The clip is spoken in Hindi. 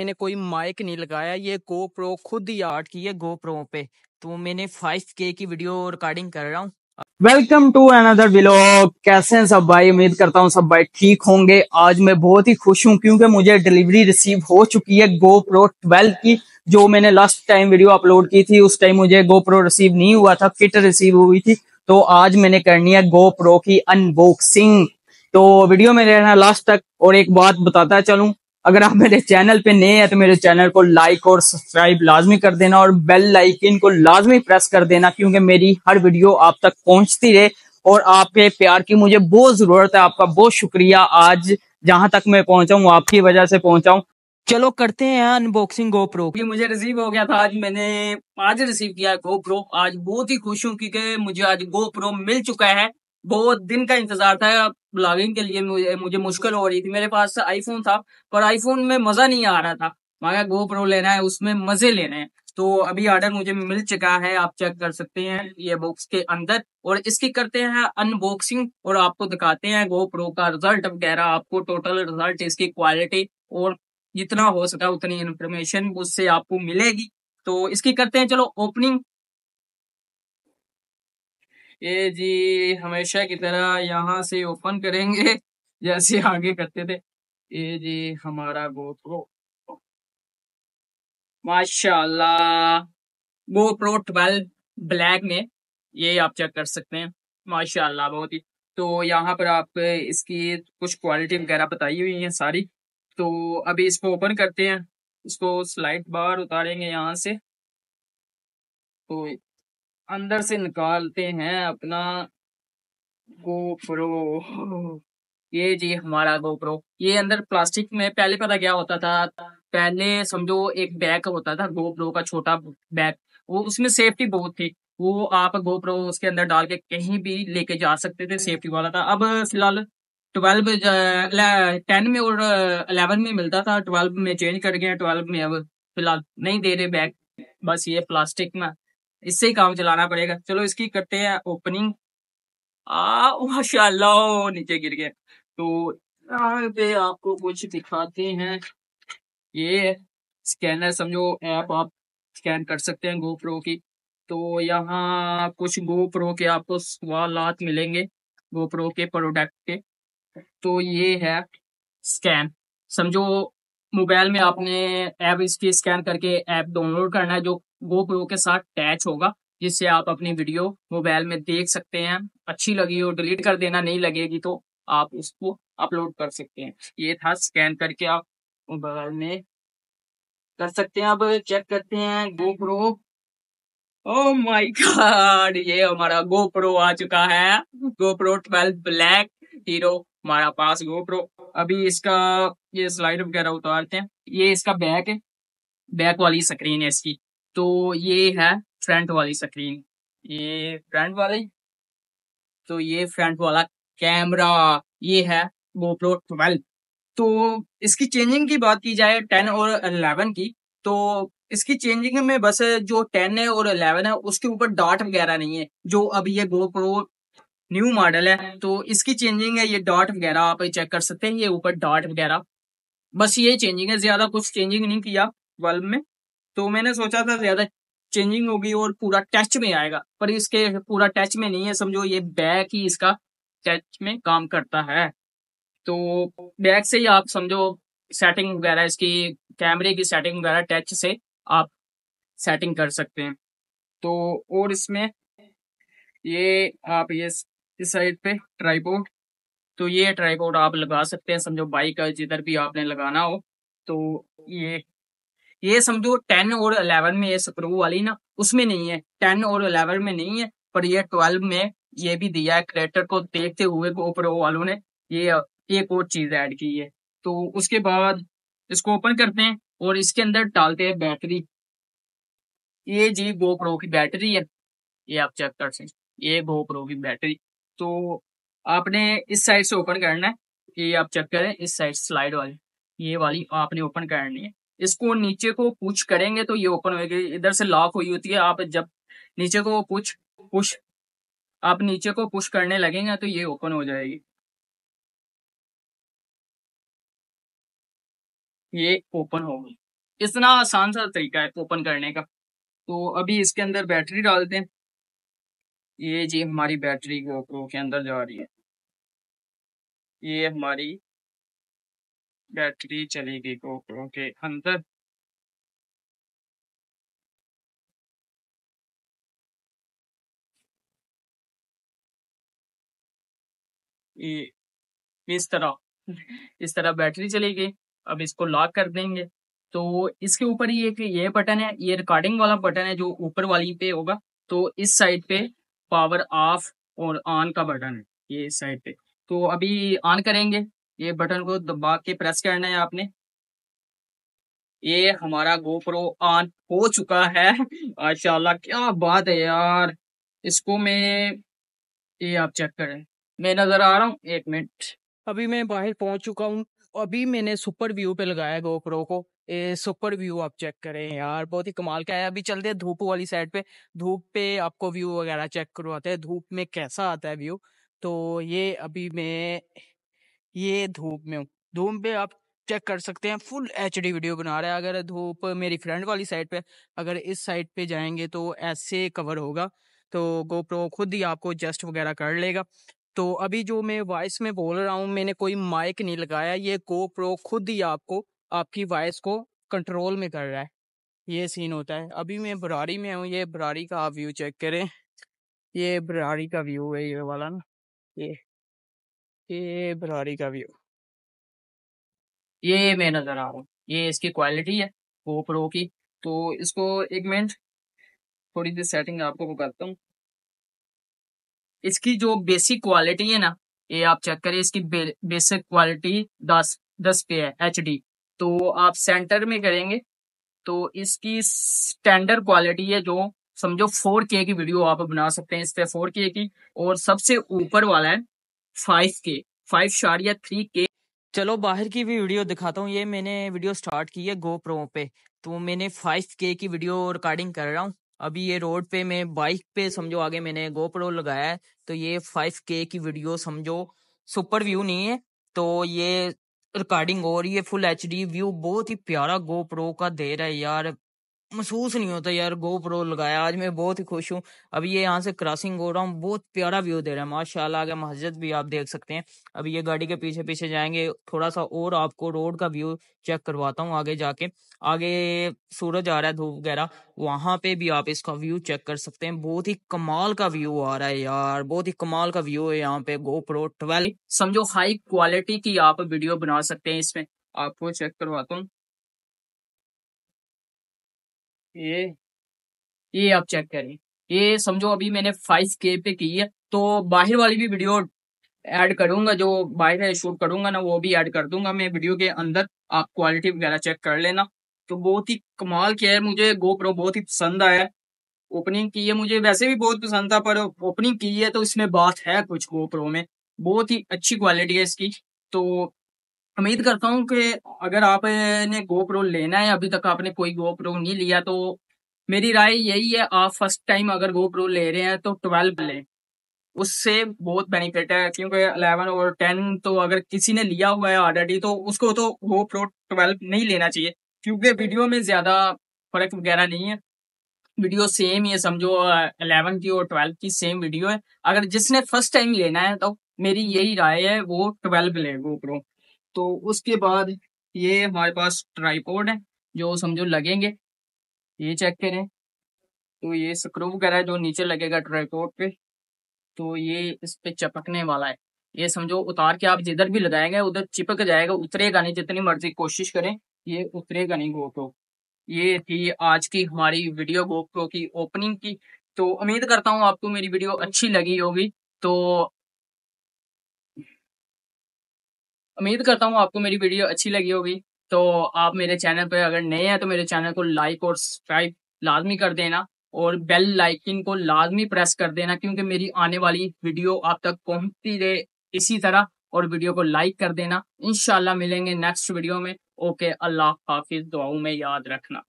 मैंने कोई माइक नहीं लगाया, ये गो प्रो खुद ही आर्ट की है गो प्रो पे। तो मैंने फाइव के की वीडियो रिकॉर्डिंग कर रहा हूँ। वेलकम टू अनदर व्लॉग कैसे हैं सब भाई? उम्मीद करता हूँ सब भाई ठीक होंगे। आज मैं बहुत ही खुश हूँ क्योंकि मुझे डिलीवरी रिसीव हो चुकी है गो प्रो ट्वेल्व की, जो मैंने लास्ट टाइम वीडियो अपलोड की थी। उस टाइम मुझे गो प्रो रिसीव नहीं हुआ था किट रिसीव हुई थी। तो आज मैंने करनी है गो प्रो की अनबॉक्सिंग तो वीडियो में रहना लास्ट तक और एक बात बताता चलूँ। अगर आप मेरे चैनल पे नए हैं तो मेरे चैनल को लाइक और सब्सक्राइब लाजमी कर देना और बेल लाइकिन को लाजमी प्रेस कर देना, क्योंकि मेरी हर वीडियो आप तक पहुँचती रहे। और आपके प्यार की मुझे बहुत ज़रूरत है, आपका बहुत शुक्रिया। आज जहाँ तक मैं पहुँचा हूँ, आपकी वजह से पहुँचा हूँ। चलो करते हैं अनबॉक्सिंग गो प्रो ये मुझे रिसीव हो गया था, आज मैंने आज रिसीव किया है गो प्रो आज बहुत ही खुश हूँ, क्योंकि मुझे आज गो प्रो मिल चुका है। बहुत दिन का इंतज़ार था ब्लॉगिंग के लिए, मुझे मुझे मुश्किल हो रही थी। मेरे पास आईफोन था, पर आईफोन में मज़ा नहीं आ रहा था। मगर गो प्रो लेना है, उसमें मज़े लेने हैं। तो अभी ऑर्डर मुझे मिल चुका है, आप चेक कर सकते हैं ये बॉक्स के अंदर। और इसकी करते हैं अनबॉक्सिंग और आपको दिखाते हैं गो प्रो का रिज़ल्ट वगैरह, आपको टोटल रिज़ल्ट इसकी क्वालिटी और जितना हो सका उतनी इन्फॉर्मेशन उससे आपको मिलेगी। तो इसकी करते हैं, चलो ओपनिंग ये जी, हमेशा की तरह यहाँ से ओपन करेंगे, जैसे आगे करते थे। ये जी, हमारा गो गोप्रो माशाल्लाह गोप्रो ट्वेल्व ब्लैक में ये आप चेक कर सकते हैं। माशाल्लाह, बहुत ही। तो यहाँ पर आप इसकी कुछ क्वालिटी वगैरह बताई हुई है सारी। तो अभी इसको ओपन करते हैं। इसको स्लाइड बार उतारेंगे यहाँ से। तो अंदर से निकालते हैं अपना गोप्रो ये जी हमारा गोप्रो ये अंदर प्लास्टिक में पहले पता क्या होता था? पहले समझो एक बैग होता था गोप्रो का छोटा बैग। वो उसमें सेफ्टी बहुत थी। वो आप गोप्रो उसके अंदर डाल के कहीं भी लेके जा सकते थे सेफ्टी वाला था। अब फ़िलहाल ट्वेल्व टेन में और अलेवन में मिलता था। ट्वेल्व में चेंज कर गया ट्वेल्व में अब फ़िलहाल नहीं दे रहे बैग। बस ये प्लास्टिक में। इससे ही काम चलाना पड़ेगा। चलो इसकी करते हैं ओपनिंग माशाल्लाह, नीचे गिर गया। तो यहाँ पे आपको कुछ दिखाते हैं। ये स्कैनर समझो ऐप आप स्कैन कर सकते हैं गोप्रो की। तो यहाँ कुछ गोप्रो के आपको सवालात मिलेंगे गोप्रो के प्रोडक्ट के। तो ये है स्कैन समझो मोबाइल में आपने ऐप इसकी स्कैन करके ऐप डाउनलोड करना है, जो गोप्रो के साथ अटैच होगा, जिससे आप अपनी वीडियो मोबाइल में देख सकते हैं। अच्छी लगी हो डिलीट कर देना, नहीं लगेगी तो आप उसको अपलोड कर सकते हैं। ये था स्कैन करके आप मोबाइल में कर सकते हैं। अब चेक करते हैं गोप्रो ओ माय गॉड ये हमारा गोप्रो आ चुका है। गोप्रो ट्वेल्व ब्लैक हीरो हमारा पास गोप्रो अभी इसका ये स्लाइड वगैरह उतारते हैं। ये इसका बैक है। बैक वाली स्क्रीन है इसकी। तो ये है फ्रंट वाली स्क्रीन। ये फ्रंट वाली तो ये फ्रंट वाला कैमरा, ये है गोप्रो ट्वेल्व तो इसकी चेंजिंग की बात की जाए टेन और अलेवन की तो इसकी चेंजिंग में बस जो टेन है और अलेवन है, उसके ऊपर डॉट वगैरह नहीं है, जो अब ये गोप्रो न्यू मॉडल है तो इसकी चेंजिंग है, ये डॉट वगैरह आप चेक कर सकते हैं, ये ऊपर डॉट वगैरह। बस ये चेंजिंग है, ज़्यादा कुछ चेंजिंग नहीं किया ट्वेल्व में। तो मैंने सोचा था ज़्यादा चेंजिंग होगी और पूरा टच में आएगा, पर इसके पूरा टच में नहीं है, समझो ये बैक ही इसका टच में काम करता है। तो बैक से ही आप समझो सेटिंग वगैरह, इसकी कैमरे की सेटिंग वगैरह टच से आप सेटिंग कर सकते हैं। तो और इसमें ये आप ये इस साइड पे ट्राईपोर्ड तो ये ट्राईपोर्ड आप लगा सकते हैं, समझो बाइक जिधर भी आपने लगाना हो तो ये ये समझो टेन और अलेवन में ये स्क्रू वाली ना, उसमें नहीं है। टेन और अलेवन में नहीं है, पर ये ट्वेल्व में ये भी दिया है क्रेटर को देखते हुए गोप्रो वालों ने ये, एक और चीज़ ऐड की है। तो उसके बाद इसको ओपन करते हैं और इसके अंदर डालते हैं बैटरी ये जी गोप्रो की बैटरी है। ये आप चेक कर सकते ये गोप्रो की बैटरी तो आपने इस साइड से ओपन करना है। ये आप चेक करें, इस साइड स्लाइड वाली, ये वाली आपने ओपन करनी है। इसको नीचे को पुश करेंगे तो ये ओपन होगी इधर से लॉक हुई होती है, आप जब नीचे को पुश पुश, आप नीचे को पुश करने लगेंगे तो ये ओपन हो जाएगी। ये ओपन होगी इतना आसान सा तरीका है ओपन करने का। तो अभी इसके अंदर बैटरी डालते हैं। ये जी हमारी बैटरी के अंदर जा रही है। ये हमारी बैटरी चली गई गोप्रो के अंदर। ये, इस तरह इस तरह बैटरी चली गई अब इसको लॉक कर देंगे। तो इसके ऊपर ही एक ये बटन है, ये रिकॉर्डिंग वाला बटन है जो ऊपर वाली पे होगा। तो इस साइड पे पावर ऑफ़ और ऑन का बटन है, ये इस साइड पे। तो अभी ऑन करेंगे। ये बटन को दबा के प्रेस करना है आपने। ये हमारा गोप्रो ऑन हो चुका है। माशाल्लाह, क्या बात है यार। इसको मैं, ये आप चेक करें। मैं नज़र आ रहा हूँ, एक मिनट। अभी मैं बाहर पहुँच चुका हूँ। अभी मैंने सुपर व्यू पे लगाया गोप्रो को। ए, सुपर व्यू आप चेक करें यार, बहुत ही कमाल का है। अभी चलते हैं धूप वाली साइड पे। धूप पे आपको व्यू वगैरह चेक करवाते हैं। धूप में कैसा आता है व्यू तो ये अभी मैं ये धूप में हूँ। धूप पे आप चेक कर सकते हैं, फुल एचडी वीडियो बना रहा है। अगर धूप मेरी फ्रेंड वाली साइड पे, अगर इस साइड पे जाएँगे तो ऐसे कवर होगा। तो गोप्रो खुद ही आपको एडजस्ट वगैरह कर लेगा। तो अभी जो मैं वॉइस में बोल रहा हूँ, मैंने कोई माइक नहीं लगाया, ये गोप्रो खुद ही आपको, आपकी वॉइस को कंट्रोल में कर रहा है। ये सीन होता है। अभी मैं बरारी में हूँ, ये बरारी का आप व्यू चेक करें। ये बरारी का व्यू है, ये वाला ना, ये। ये बरारी का व्यू ये मैं नज़र आ रहा हूँ। ये इसकी क्वालिटी है गोप्रो की। तो इसको एक मिनट थोड़ी सी सेटिंग आपको करता हूँ। इसकी जो बेसिक क्वालिटी है ना ये आप चेक करिए इसकी बे, बेसिक क्वालिटी दस दस पे है एचडी तो आप सेंटर में करेंगे तो इसकी स्टैंडर्ड क्वालिटी है जो समझो फोर के की वीडियो आप बना सकते हैं इस पे फोर के की। और सबसे ऊपर वाला है फाइव के, फाइव शार या थ्री के। चलो, बाहर की भी वीडियो दिखाता हूँ। ये मैंने वीडियो स्टार्ट की है गो प्रो पे। तो मैंने फाइव के की वीडियो रिकॉर्डिंग कर रहा हूँ। अभी ये रोड पे मैं बाइक पे समझो, आगे मैंने गो प्रो लगाया है। तो ये फाइव के की वीडियो समझो सुपर व्यू नहीं है। तो ये रिकॉर्डिंग हो रही है फुल एच डी व्यू बहुत ही प्यारा गो प्रो का दे रहा है यार। महसूस नहीं होता, यार गो प्रो लगाया, आज मैं बहुत ही खुश हूँ। अभी ये यहाँ से क्रॉसिंग हो रहा हूँ, बहुत प्यारा व्यू दे रहा है, माशाल्लाह, आगे मस्जिद भी आप देख सकते हैं। अभी ये गाड़ी के पीछे पीछे जाएँगे थोड़ा सा और आपको रोड का व्यू चेक करवाता हूँ आगे जाके। आगे सूरज आ रहा है धूप वगैरह वहाँ पे भी आप इसका व्यू चेक कर सकते हैं। बहुत ही कमाल का व्यू आ रहा है यार, बहुत ही कमाल का व्यू है यहाँ पे गो प्रो ट्वेल्व समझो हाई क्वालिटी की आप वीडियो बना सकते हैं इसमें। आपको चेक करवाता हूँ। ये ये आप चेक करें। ये समझो अभी मैंने फाइव के पे की है तो बाहर वाली भी वीडियो ऐड करूँगा, जो बाहर है शूट करूँगा ना, वो भी ऐड कर दूँगा मैं वीडियो के अंदर। आप क्वालिटी वगैरह चेक कर लेना। तो बहुत ही कमाल किया है मुझे गो प्रो बहुत ही पसंद आया। ओपनिंग की है मुझे, वैसे भी बहुत पसंद था, पर ओपनिंग की है तो इसमें बात है कुछ गो प्रो में। बहुत ही अच्छी क्वालिटी है इसकी। तो उम्मीद करता हूँ कि अगर आपने गोप्रो लेना है, अभी तक आपने कोई गोप्रो नहीं लिया तो मेरी राय यही है, आप फ़र्स्ट टाइम अगर गोप्रो ले रहे हैं तो ट्वेल्व लें। उससे बहुत बेनिफिट है, क्योंकि अलेवन और टेन तो अगर किसी ने लिया हुआ है ऑलरेडी तो उसको तो गोप्रो ट्वेल्व नहीं लेना चाहिए, क्योंकि वीडियो में ज़्यादा फ़र्क वगैरह नहीं है। वीडियो सेम ही है, समझो अलेवन की और ट्वेल्व की सेम वीडियो है। अगर जिसने फ़र्स्ट टाइम लेना है तो मेरी यही राय है, वो ट्वेल्व ले गोप्रो तो उसके बाद ये हमारे पास ट्राईपोर्ड है, जो समझो लगेंगे। ये चेक करें। तो ये स्क्रू वगैरह जो नीचे लगेगा ट्राईपोर्ड पे। तो ये इस पे चपकने वाला है। ये समझो उतार के आप जिधर भी लगाएँगे, उधर चिपक जाएगा, उतरेगा नहीं, जितनी मर्ज़ी कोशिश करें, ये उतरेगा नहीं गोप्रो ये थी आज की हमारी वीडियो गोप्रो की ओपनिंग की। तो उम्मीद करता हूँ आपको मेरी वीडियो अच्छी लगी होगी। तो उम्मीद करता हूँ आपको मेरी वीडियो अच्छी लगी होगी। तो आप मेरे चैनल पर अगर नए हैं तो मेरे चैनल को लाइक और सब्सक्राइब लाजमी कर देना और बेल लाइकिन को लाजमी प्रेस कर देना, क्योंकि मेरी आने वाली वीडियो आप तक पहुँचती रहे इसी तरह और वीडियो को लाइक कर देना। इनशाला मिलेंगे नेक्स्ट वीडियो में। ओके, अल्लाह हाफिज, दुआओं में याद रखना।